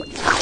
Oh, my God.